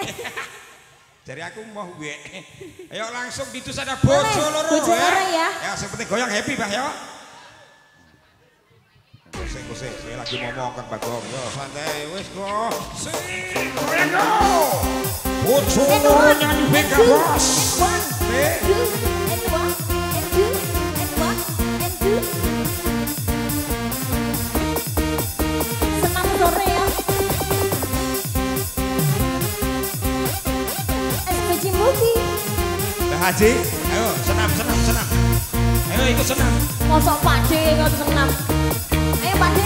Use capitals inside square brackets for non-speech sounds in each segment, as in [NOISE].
[LAUGHS] Jadi aku mau gue. [LAUGHS] Ayo langsung ditus ada bojo loro bojo loro ya. Ya seperti goyang happy bah ya. Kusik kusik, saya lagi ngomong kan bagong. Yo santai wis kok. Sing goyang yo. Bojo nyanyi bos. one, Eh. two, Haji, ayo senam senam senam. Ayo ikut senam. Mosok Pak D nggak senam. Ayo Pak D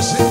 Terus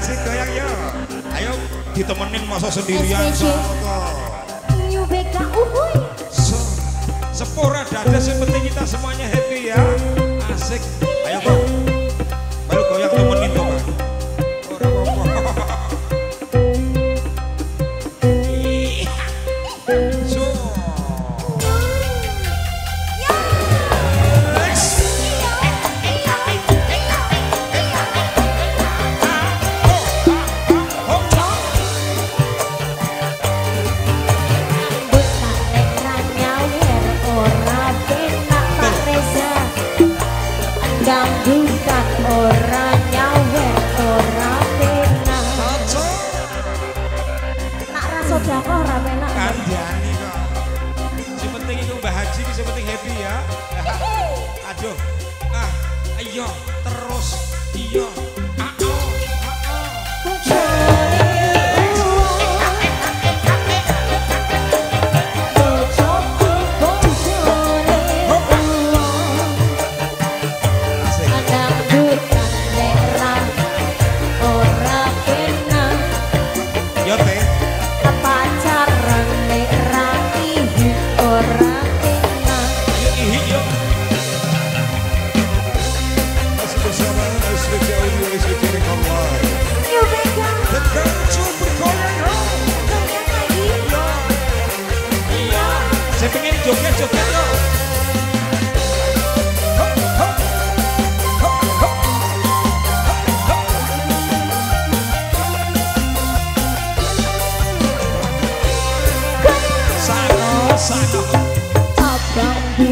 Haji goyang yo. Ayo ditemenin masa sendirian SPJ. soto. Se- Sepura dada yang penting kita semuanya happy ya. Asik. Dakwah ora penak Kandhani kok. Sing penting itu Mbah Haji sing penting happy ya. Aduh. Ah, ayo terus. Iya. Found